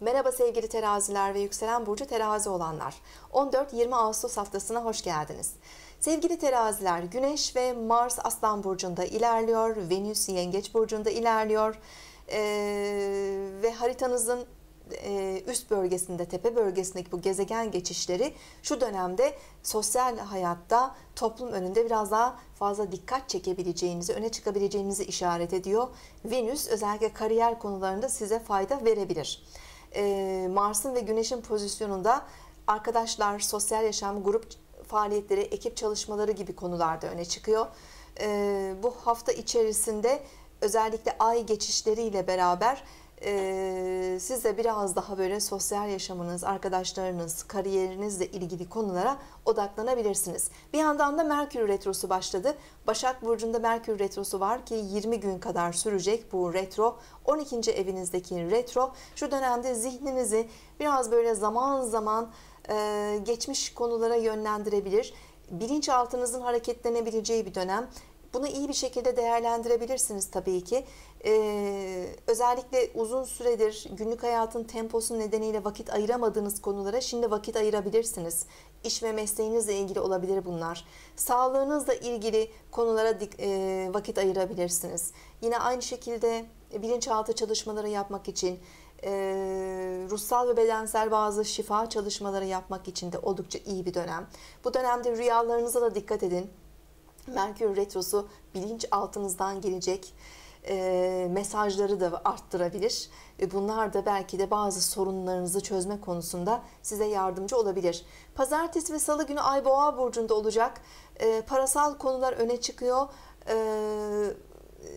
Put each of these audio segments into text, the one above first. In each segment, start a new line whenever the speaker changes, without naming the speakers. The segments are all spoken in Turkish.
Merhaba sevgili teraziler ve yükselen burcu terazi olanlar. 14-20 Ağustos haftasına hoş geldiniz. Sevgili teraziler, Güneş ve Mars Aslan Burcu'nda ilerliyor, Venüs Yengeç Burcu'nda ilerliyor ee, ve haritanızın e, üst bölgesinde, tepe bölgesindeki bu gezegen geçişleri şu dönemde sosyal hayatta toplum önünde biraz daha fazla dikkat çekebileceğinizi, öne çıkabileceğinizi işaret ediyor. Venüs özellikle kariyer konularında size fayda verebilir. Ee, Mars'ın ve Güneş'in pozisyonunda arkadaşlar, sosyal yaşam, grup faaliyetleri, ekip çalışmaları gibi konularda öne çıkıyor. Ee, bu hafta içerisinde özellikle ay geçişleriyle beraber e, siz de biraz daha böyle sosyal yaşamınız, arkadaşlarınız, kariyerinizle ilgili konulara odaklanabilirsiniz. Bir yandan da Merkür Retrosu başladı. Başak Burcu'nda Merkür Retrosu var ki 20 gün kadar sürecek bu retro. 12. evinizdeki retro şu dönemde zihninizi biraz böyle zaman zaman e, geçmiş konulara yönlendirebilir. Bilinçaltınızın hareketlenebileceği bir dönem. Bunu iyi bir şekilde değerlendirebilirsiniz tabii ki. Ee, özellikle uzun süredir günlük hayatın temposu nedeniyle vakit ayıramadığınız konulara şimdi vakit ayırabilirsiniz. İş ve mesleğinizle ilgili olabilir bunlar. Sağlığınızla ilgili konulara e, vakit ayırabilirsiniz. Yine aynı şekilde bilinçaltı çalışmaları yapmak için, e, ruhsal ve bedensel bazı şifa çalışmaları yapmak için de oldukça iyi bir dönem. Bu dönemde rüyalarınıza da dikkat edin. Merkür Retrosu bilinç altınızdan gelecek e, mesajları da arttırabilir. Bunlar da belki de bazı sorunlarınızı çözme konusunda size yardımcı olabilir. Pazartesi ve salı günü Ay Boğa burcunda olacak. E, parasal konular öne çıkıyor. E,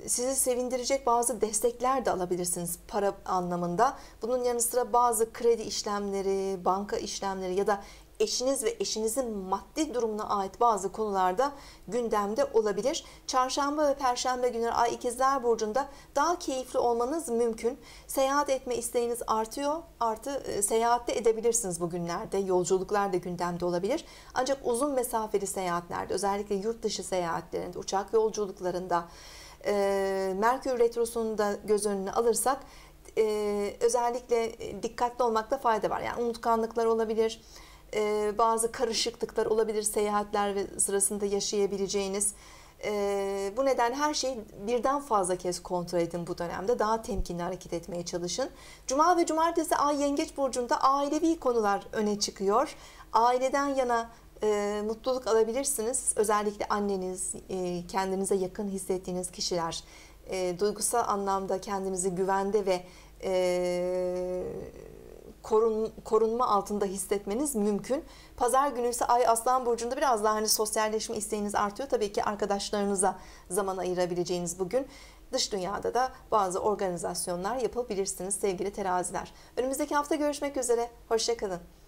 sizi sevindirecek bazı destekler de alabilirsiniz para anlamında. Bunun yanı sıra bazı kredi işlemleri, banka işlemleri ya da eşiniz ve eşinizin maddi durumuna ait bazı konularda gündemde olabilir. Çarşamba ve perşembe günleri Ay ikizler Burcu'nda daha keyifli olmanız mümkün. Seyahat etme isteğiniz artıyor. Artı e, seyahatte edebilirsiniz bugünlerde. Yolculuklar da gündemde olabilir. Ancak uzun mesafeli seyahatlerde özellikle yurt dışı seyahatlerinde, uçak yolculuklarında e, Merkür Retrosu'nu da göz önüne alırsak e, özellikle dikkatli olmakta fayda var. Yani unutkanlıklar olabilir, e, bazı karışıklıklar olabilir seyahatler sırasında yaşayabileceğiniz. E, bu neden her şeyi birden fazla kez kontrol edin bu dönemde. Daha temkinli hareket etmeye çalışın. Cuma ve cumartesi Ay Yengeç Burcu'nda ailevi konular öne çıkıyor. Aileden yana e, mutluluk alabilirsiniz. Özellikle anneniz, e, kendinize yakın hissettiğiniz kişiler, e, duygusal anlamda kendinizi güvende ve e, korun, korunma altında hissetmeniz mümkün. Pazar günü ise Ay Aslan Burcu'nda biraz daha hani sosyalleşme isteğiniz artıyor. Tabii ki arkadaşlarınıza zaman ayırabileceğiniz bugün. Dış dünyada da bazı organizasyonlar yapabilirsiniz sevgili teraziler. Önümüzdeki hafta görüşmek üzere. Hoşçakalın.